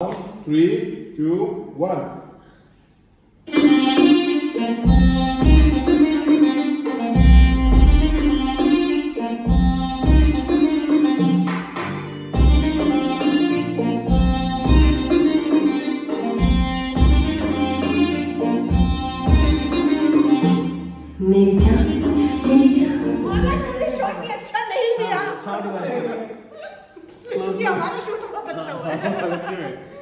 Three, two, one. मेरी जान मेरी जान। अच्छा नहीं लिया। शॉट वाले ये हमारा शूट 啊这